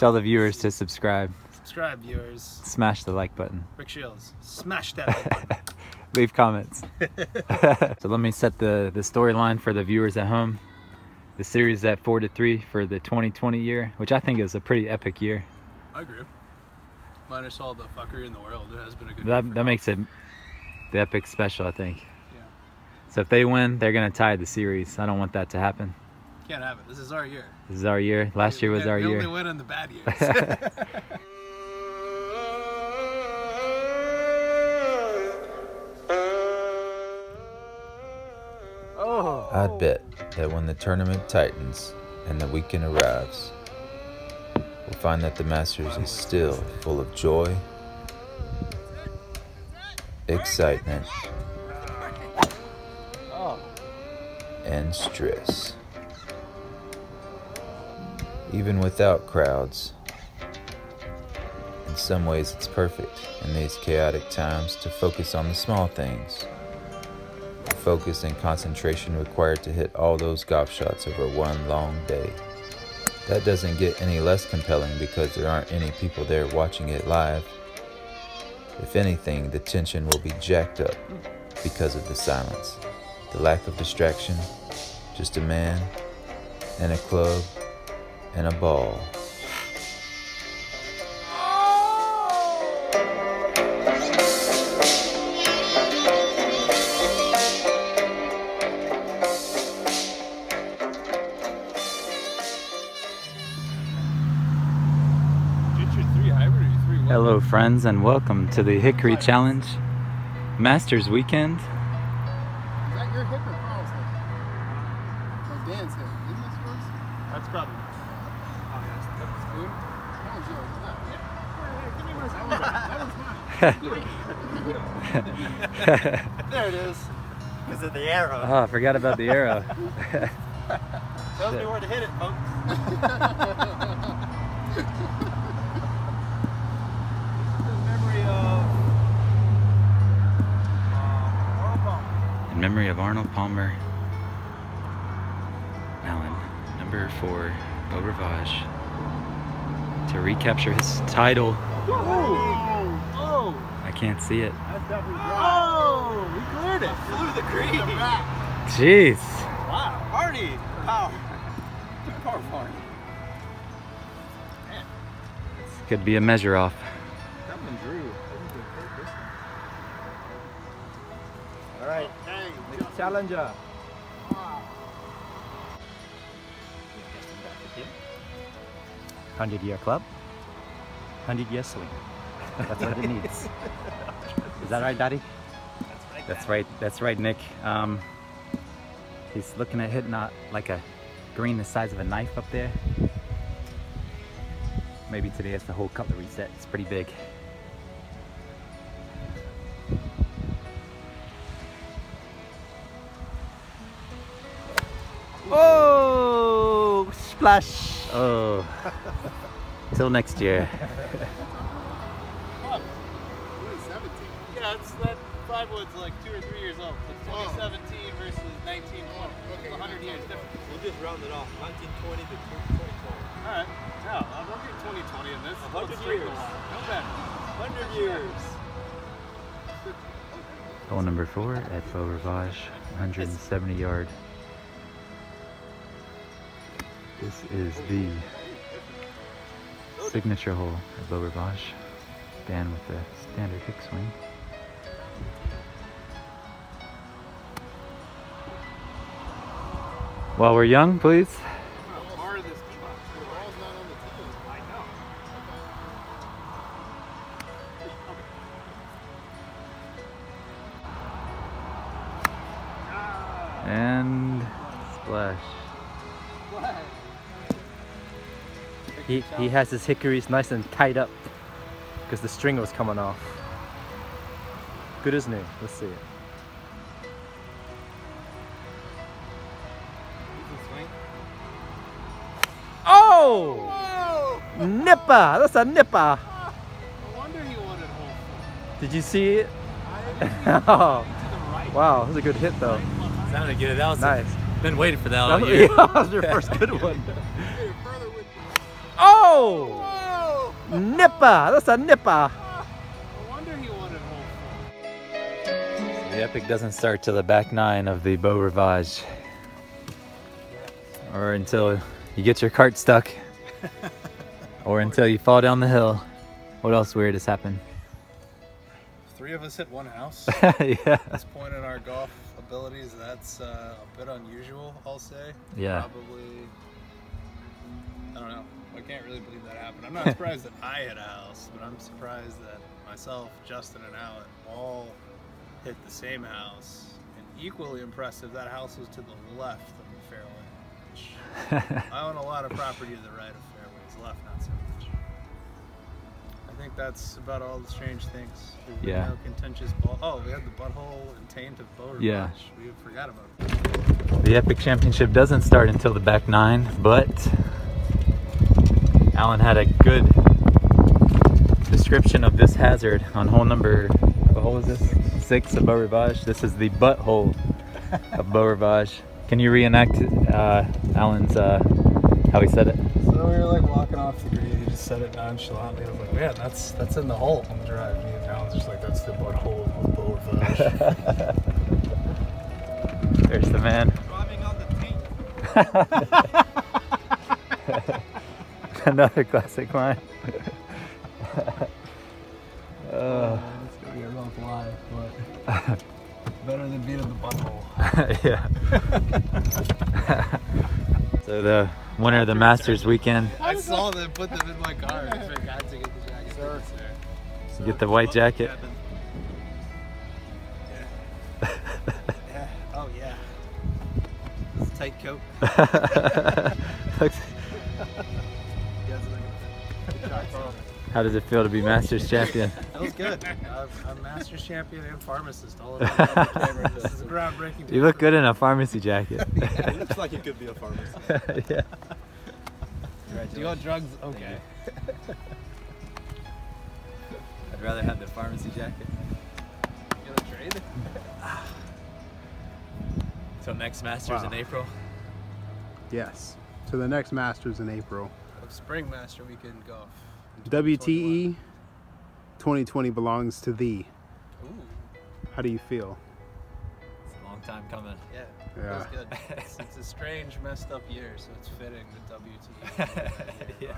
Tell the viewers to subscribe. Subscribe, viewers. Smash the like button. Rick Shields, smash that button. Leave comments. so let me set the, the storyline for the viewers at home. The series at 4 to 3 for the 2020 year, which I think is a pretty epic year. I agree. Minus all the fuckery in the world, it has been a good That, that makes it the epic special, I think. Yeah. So if they win, they're going to tie the series. I don't want that to happen. Can't have it. This is our year. This is our year. Last year was we, our we year. only win in the bad years. Oh. I'd bet that when the tournament tightens and the weekend arrives, we'll find that the Masters is still full of joy, excitement, and stress. Even without crowds, in some ways it's perfect in these chaotic times to focus on the small things The focus and concentration required to hit all those golf shots over one long day. That doesn't get any less compelling because there aren't any people there watching it live. If anything, the tension will be jacked up because of the silence, the lack of distraction, just a man and a club and a ball. Get your three hybrid or your three what? Hello, friends, and welcome to the Hickory Challenge Masters Weekend. Is that your hip or Carl's hip? Like Dan's hip. Isn't this yours? That's probably. Oh, yes. That's spoon. That one's yours. isn't it? Hey, give me my spoon. That one's mine. There it is. Because of the arrow. Oh, I forgot about the arrow. Tells me where to hit it, folks. In memory of uh, Earl Palmer. In memory of Arnold Palmer Allen, number four, Beau Rivage, to recapture his title. Oh! I can't see it. Oh! We cleared it. Flew the green. Jeez. Wow. Arnie. Power. Power farm. This could be a measure off. That one drew. All right. Hey, challenger. Hundred year club, hundred year swing. That's what it needs. Is that right, Daddy? That's right. That's right, Nick. Um, he's looking at hitting a, like a green the size of a knife up there. Maybe today has the whole cutlery set. It's pretty big. Oh, splash! Oh, till next year. that wood's like two or three years old. It's 2017 versus 1920. Okay, 100 years difference. We'll just round it off. 1920 to 2020. All right. No, I'm looking at 2020 in this. 100 Let's drink a years. No better. 100 years. Hole number four at Beau Rivage, 170 yard. This is the signature hole at Beau Rivage. Dan with the standard kick swing. While we're young, please. And splash. He he has his hickories nice and tied up because the string was coming off. Good as new. Let's see it. Oh! Nipper! That's a nipper! No wonder he wanted hole Did you see it? four. oh, To the right. wow, that was a good hit though. Sounded good. That was Nice. been waiting for that That all year. yeah, that was your first good one. Hey, further with Oh! nipper. That's a nipper. The epic doesn't start till the back nine of the Beau Rivage. Or until you get your cart stuck. or until you fall down the hill. What else weird has happened? Three of us hit one house. yeah. At this point in our golf abilities, that's uh, a bit unusual, I'll say. Yeah. Probably, I don't know. I can't really believe that happened. I'm not surprised that I hit a house, but I'm surprised that myself, Justin, and Alan all hit the same house. And equally impressive, that house was to the left of the fairway. I own a lot of property to the right of fairways, left not so much. I think that's about all the strange things. There Yeah. No contentious ball. Oh, we had the butthole and taint of Beau Yeah. Rivage. We forgot about it. The Epic Championship doesn't start until the back nine, but Alan had a good description of this hazard on hole number, what hole is this? Six of Beau Rivage. This is the butthole of Beau Rivage. Can you reenact uh, Alan's, uh, how he said it? So we were like walking off the green. He just said it nonchalantly. I was like, "Man, that's that's in the hole on the drive." Me and Alan's just like, "That's the butthole of Beau Rivage. There's the man. Driving on the taint. Another classic line. yeah. so the winner of the Masters weekend, I saw them put them in my car. I forgot to get the jacket. Sir. you get the white jacket. Yeah. Oh yeah. This a tight coat. Looks- You guys are like- How does it feel to be Masters champion? That was good. I'm, I'm Masters champion and pharmacist all in one the camera. This is groundbreaking. You look good in a pharmacy jacket. It looks like it could be a pharmacist. yeah. Do you want drugs? Okay. I'd rather have the pharmacy jacket. You gonna trade? Till next Masters in April. Yes. To the next Masters in April. Of Spring Master Weekend golf. WTE 2020 belongs to thee. Ooh, How do you feel? It's a long time coming. yeah. Yeah. That's good. It's, it's a strange, messed up year, so it's fitting that WTE. yeah.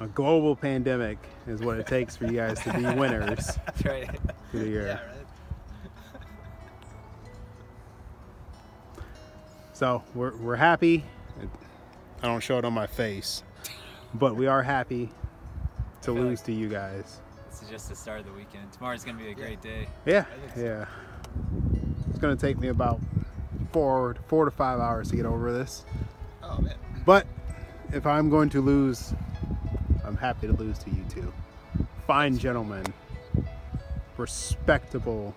A global pandemic is what it takes for you guys to be winners That's right. for the year. Yeah, right. So we're, we're happy. I don't show it on my face, but we are happy to lose like- to you guys. This is just the start of the weekend. Tomorrow's gonna be a great day. Yeah, so. yeah. It's gonna take me about four four to five hours to get over this. Oh man. But if I'm going to lose, I'm happy to lose to you two. Fine gentlemen, respectable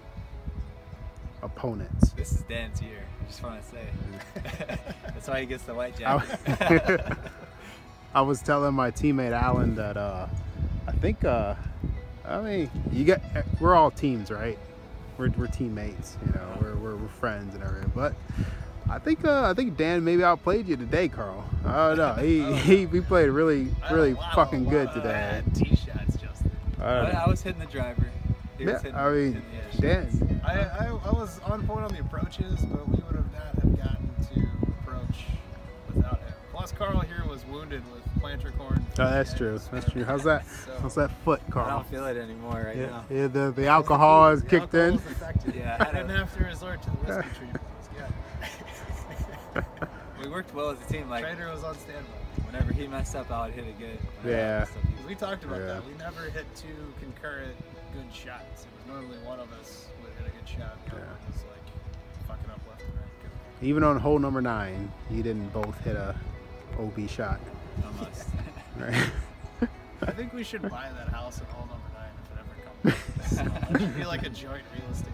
opponents. This is Dan's year. I just want to say. That's why he gets the white jacket. I was telling my teammate Alan that uh, I think uh, I mean you get we're all teams, right? We're, we're teammates, you know. We're, we're, we're friends and everything. But I think uh, I think Dan maybe outplayed you today, Carl. I don't know. He he, he played really really Wow, fucking good wow, today. bad Tee shots, Justin. I don't know. I was hitting the driver. He Yeah, hitting, I mean, hitting the. Dan. I, I, I was on point on the approaches, but we would have not have gotten to approach without. Plus, Carl here was wounded with plantar corn. Oh, that's true. That's true. How's that? So- How's that foot, Carl? I don't feel it anymore right Yeah, now. yeah, the the alcohol has The kicked in. affected. Yeah, I I didn't have to resort to the whiskey treatment. It was good. We worked well as a team. Like Trader was on standby. whenever he messed up, I would hit it good. Whenever Yeah. up, we talked about Yeah. that. We never hit two concurrent good shots. It was normally one of us would hit a good shot. The Yeah. was like fucking up left and right. Even on hole number nine, you didn't both hit a OB shot. Almost. Right? I think we should buy that house in hole number nine if it ever comes. so, it should be like a joint real estate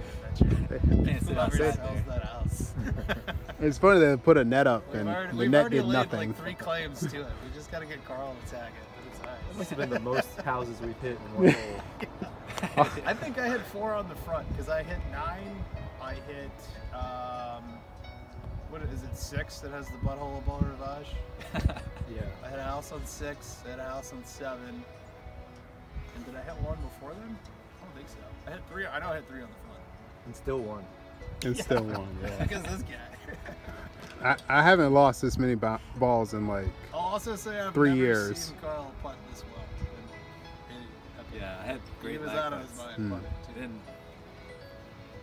adventure. Whoever sells there. that house. it's funny they put a net up We've and already, the we've net already did nothing. like three claims to it. We just gotta get Carl to tag it. But it's. That must have been the most houses we've hit in one hole. I think I hit four on the front because I hit nine. I hit um, what is it? Six that has the butthole of Beau Rivage. Yeah. I had a house on six. I had a house on seven. And did I hit one before then? I don't think so. I hit three. I know I hit three on the front. And still one. It's still one. Yeah. Because this guy. I, I haven't lost this many ba- balls in like I'll also say I've Three never years. seen Carl putt this well. in any. Yeah, I had great. He was out of his mind putting. Hmm. Didn't.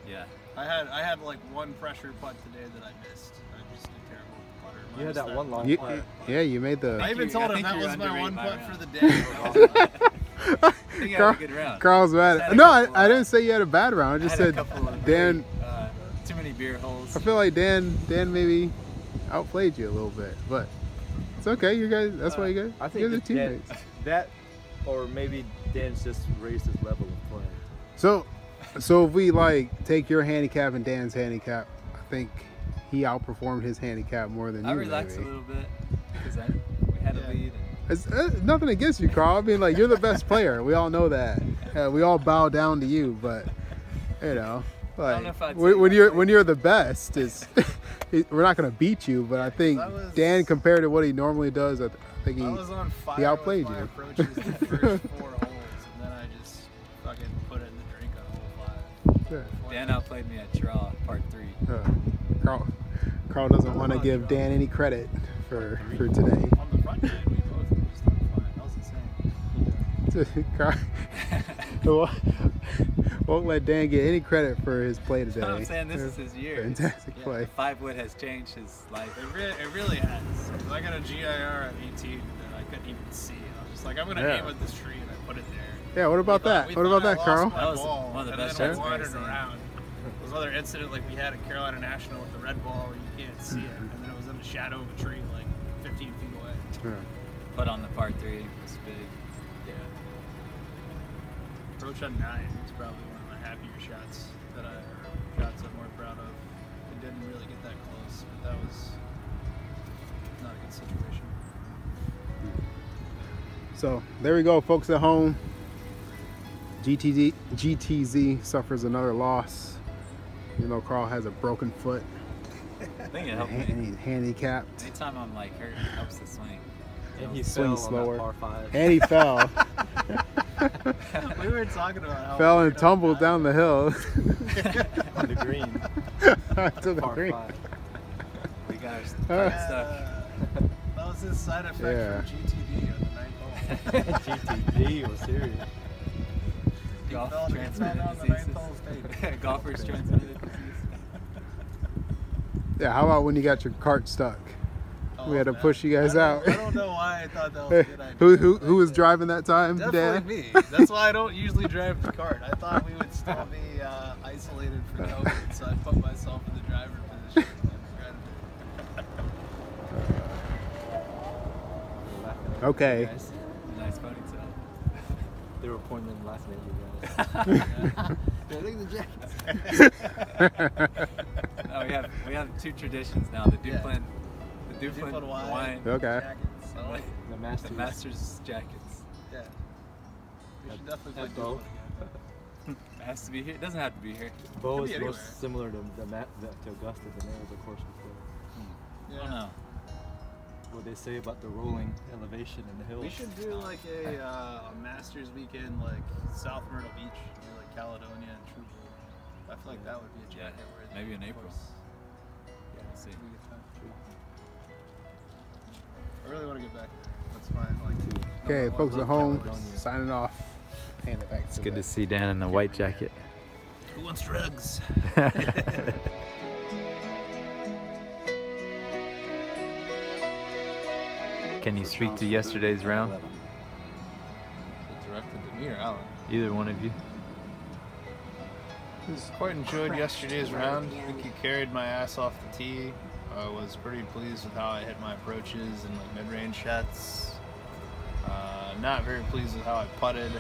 Yeah. I had I had like one pressure putt today that I missed. I just did terrible putter. You had Minus that one long you, putt. yeah, you made the I even you- told I him that was my one putt round. for the day. I think I Carl- had a good round. Carl's mad. No, I, I uh, didn't say you had a bad round. I I just had a said Dan. very, uh, too many beer holes. I feel like Dan Dan maybe outplayed you a little bit, but it's okay. You guys, that's why you guys, I you think guys are that Dan- teammates. that, or maybe Dan's just raised his level of play. So, so if we like take your handicap and Dan's handicap, I think he outperformed his handicap more than I you. relaxed maybe. a little bit because I, we had Yeah. a lead. It's uh, nothing against you, Carl. I mean, like you're the best player. We all know that. Uh, we all bow down to you, but you know, don't know like when, when you're when you're the best, is we're not gonna beat you. But I think that was- Dan, compared to what he normally does, I, I think he. I was on fire. he outplayed with my you. Yeah. Dan outplayed me at draw part three. Uh, Carl, Carl doesn't want to give Dan any credit for for today. On the front we both were just on fire. That was insane. Carl won't- won't let Dan get any credit for his play today. I'm saying this is his year. fantastic Yeah. play. Five wood has changed his life. It, re- it really has. I got a GIR at 18 that I couldn't even see. I was just like, I'm gonna Yeah. aim at this tree, and I put it there. Yeah, what about We that? we What about that, Carl? That was ball, one of the best then I shots I've wandered ever seen. around. There was another incident like we had at Carolina National with the red ball where you can't see it, and then it was in the shadow of a tree like 15 feet away. Yeah. Put on the part three was big. Yeah. Approach on nine is probably one of my happier shots that I or shots I'm more proud of. It didn't really get that close, but that was not a good situation. So there we go, folks at home. GTZ, GTZ suffers another loss. You know, Carl has a broken foot I think it and helped me. he's handicapped. Anytime I'm like hurt, it helps the swing. And he Swing fell slower. on that par five. And he fell. we were talking about how fell and tumbled down the hill on the green. to the Par green. five. We got our Uh, card stuck. That was his side effect Yeah. from GTD on the ninth hole. GTD was serious. He Golf fell, transmitted diseases. ninth hole stage. Golfers transmitted disease. Yeah, how about when you got your cart stuck? Oh, We had to man. push you guys I out. I don't know why I thought that was a good idea. who who who was driving that time, Dan? Definitely me. That's why I don't usually drive the cart. I thought we would still be uh, isolated for COVID, so I put myself in the driver position. Okay. Guys, nice ponytail. They were pointing and laughing at you guys. Yeah, look at the jackets. No, oh, we have we have two traditions now. The Yeah. Duplin, the Duplin Duplin wine. wine, Okay. Jackets. I like it. The oh. the Masters. Masters jackets. Yeah. We should definitely play At Duplin. It has to be here. It doesn't have to be here. Beau is be most similar to the, the to Augusta than any other course before. Hmm. I don't know. What they say about the rolling elevation in the hills. We should do like a, uh, a Masters weekend, like South Myrtle Beach, near like Caledonia and True Blue. I feel like that would be a Yeah, worthy. maybe in April. course. Yeah, we'll see. It'd be time. I really want to get back there. That's my like. Okay, number folks one at home, Caledonia. signing off. Hand it back It's to good the- to see Dan in the white jacket. Who wants drugs? Can you speak to yesterday's round? Directed to me or Alan? Either one of you. Quite enjoyed yesterday's round. I think he carried my ass off the tee. I was pretty pleased with how I hit my approaches and like mid-range shots. Uh, not very pleased with how I putted.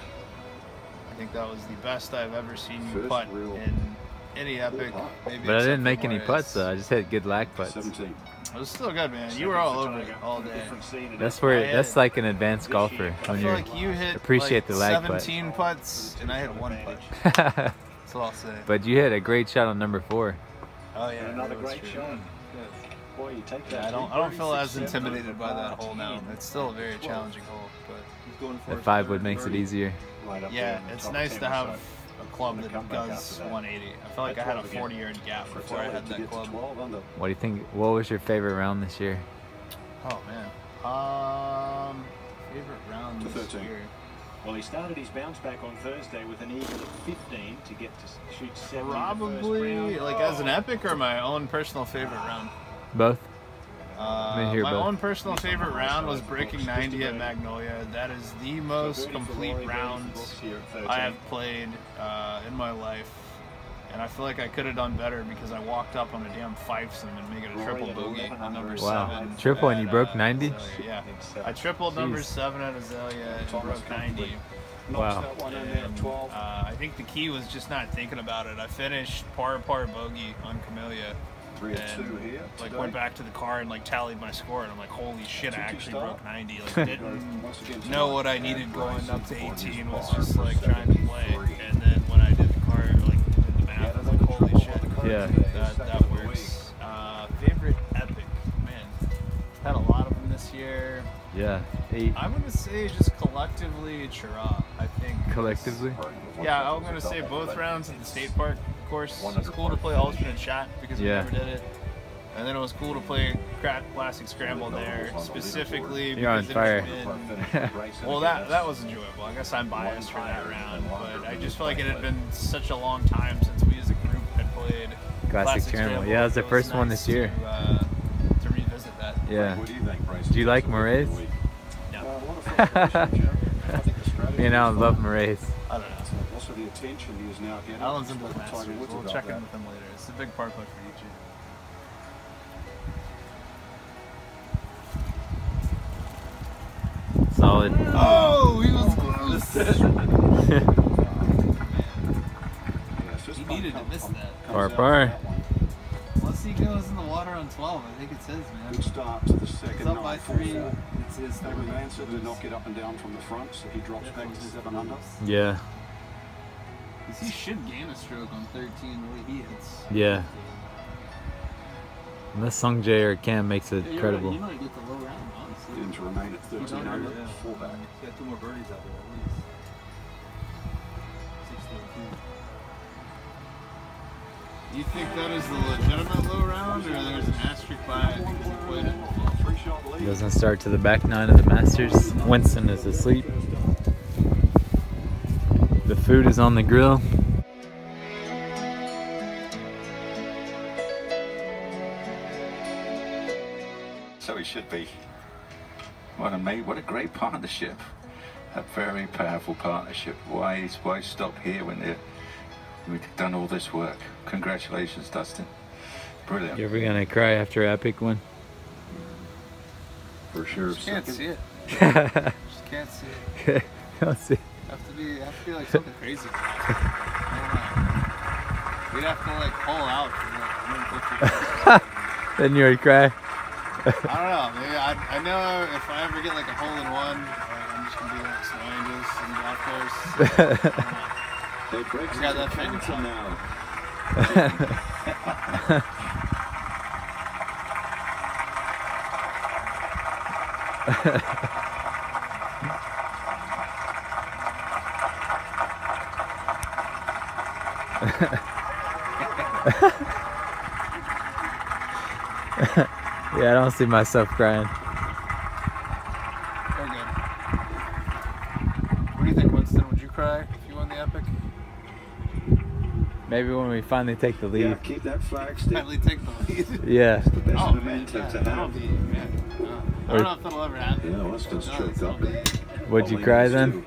I think that was the best I've ever seen you First putt in any epic. Maybe But I didn't make any putts though. I just had good lag putts. 17. It was still good, man. You were all over it all day. That's where that's like an advanced golfer I when feel you're. like you hit appreciate like the lag putt. 17 putts and I hit one putt. but That's all I'll say. But you hit a great shot on number four. Oh yeah, Another great true. shot. Boy, you take that. Yeah, I don't. I don't feel as intimidated by that hole now. It's still a very challenging hole, but The five wood makes it easier. Yeah, it's nice to have a club that does 180. I felt like I had a 40 yard gap before I had that club. What do you think? What was your favorite round this year? Oh man. Um, favorite round this 13. year. Well, he started his bounce back on Thursday with an eagle at 15 to get to shoot seven. in the first Probably round. like as an epic or my own personal favorite round. Both. Uh, me hear my both. own personal favorite round was breaking 90 at Magnolia. That is the most complete round I have played uh, in my life. And I feel like I could have done better because I walked up on a damn fivesome and made it a triple bogey on number Wow. seven. Triple and you broke uh, 90? Azalea. Yeah. I tripled number seven at Azalea and broke 90. Wow. That one in there And, 12. uh, I think the key was just not thinking about it. I finished par par bogey on Camellia. Three and two here. like today. went back to the car and like tallied my score and I'm like, holy shit, I Two-two actually broke 90. Like didn't know what I needed going up to 18 was just like trying to play. And then when I did the car, like did the math, I was like, holy shit, Yeah. that, that works. Uh, favorite epic, man, had a lot of them this year. Yeah. Eight. I'm gonna say just collectively Chirag. I think Collectively. yeah, I'm gonna say both rounds at the state park course. it was cool to play alternate shot because we Yeah. never did it. And then it was cool to play crack classic scramble there, specifically You're on because it fire. had been well, that that was enjoyable. I guess I'm biased for that round, but I just feel like it had been such a long time since we as a group had played Classic Scramble. Yeah, it was the It first one nice this year. To, uh, to revisit that. Yeah. What do you think, Bryson? Do you like Moraes? Uh, a lot of frustration, Jim. I think the strategy Me and Alan love right. Moraes. I don't know. Also, the attention he is now getting. Alan's into the Masters. Tiger Woods we'll check that. in with him later. It's a big park play for you, Solid. Oh, he was oh, close. Yeah, it's just He needed to miss that. comes Par par. with that one. Once he goes in the water on 12, I think it's his, man. Good start to the It's second up by nine. three. Four, four. It's his They third. were answered to knock it up and down from the front, so he drops back to seven under. Yeah. He should gain a stroke on 13 the way he hits. Yeah. Unless Sung Jae or Cam makes it Yeah, you're credible. Right. You might get the low round, honestly. Didn't remain at 13 under, under, yeah. four back. He's got two more birdies out there at least. 613. Do you think that is the legitimate low round, or there's an asterisk by it because he played it? Doesn't start to the back nine of the Masters. Winston is asleep. The food is on the grill. So it should be. What a mate, what a great partnership. A very powerful partnership. Why why stop here when they're we've done all this work? Congratulations, Dustin. Brilliant. You ever gonna cry after epic one? For sure. Just can't second. see it. Just can't see it. Don't see. Have to be, have to be like something crazy. I don't know. We'd have to like pull out for like 150 Then you would cry. I don't know. Maybe I, I know if I ever get like a hole in one, like, I'm just gonna be like snow angels in the golf course. I don't know. They break He's got that into fingers now. Yeah, I don't see myself crying. Very. What do you think, Winston? Would you cry if you won the epic? Maybe when we finally take the Yeah, lead. keep that flag stick. Finally take the lead. Yeah. The best Oh, man, memento yeah, to that'll have. Be, I don't know if that'll ever happen. Yeah, well, that's just does, choked it'll up. be- Would you cry then? to-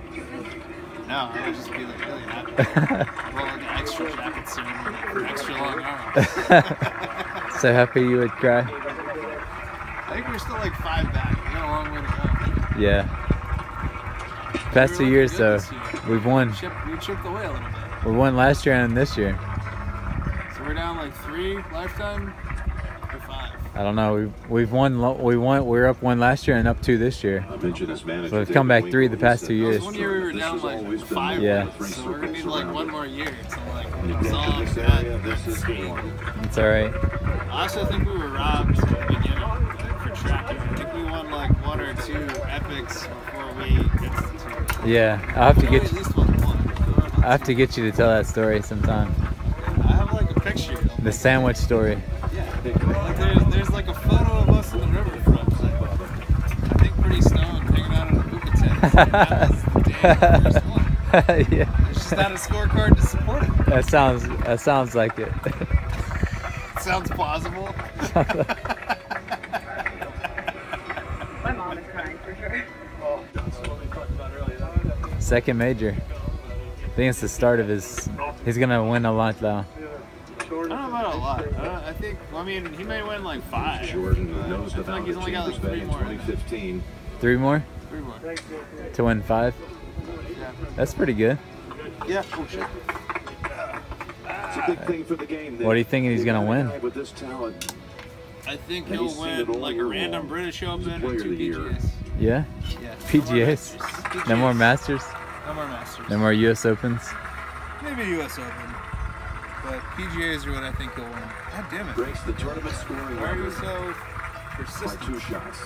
No, I would just be like really happy. Roll like an extra jacket soon for extra long arms. So happy you would cry. I think we're still like five back. We got a long way to go. Yeah. Past We two years though, year. we've won. Chip, we chipped away a little bit. We won last year and this year. So we're down like three lifetime or five. I don't know. We've we've won. We won. We were up one last year and up two this year. I mentioned this manager. So we've come back three the past two said, There was years. one year we were This down like five Yeah. wins, so we're gonna need like one more year to like When you get resolve to this that. area, this is. It's all right. I also think we were robbed at the beginning for tracking. I think we won like one or two epics before we get to the Yeah, I'll have to get you, least won one. I have to get you to tell that story sometime. I have like a picture. The sandwich story. Like there's, there's like a photo of us in the riverfront. Like, I think pretty stoned, hanging out in a hookah tent. That was the damn first one. yeah. It's just not a scorecard to support it. That sounds that sounds like it. Sounds plausible. My mom is crying for sure. Second major. I think it's the start of his. He's gonna win a lot though. I don't know about a lot. I, don't, I. I mean, he may win like five. Jordan but knows I the feel like he's only got like Chambers three in more. 2015. Three more Three more. to win five. That's pretty good. Yeah. Oh shit. It's a big thing for the game. What are you thinking he's gonna win? With this talent, I think he'll he's win like a random long. British Open He's a and two of. PGAs. Yeah. Yeah. PGAs. No No more more Masters. No more Masters. No more U.S. Opens. Maybe U.S. Open. But PGAs are what I think he'll win. God damn it. breaks the tournament scoring Why are you so by persistent? two shots.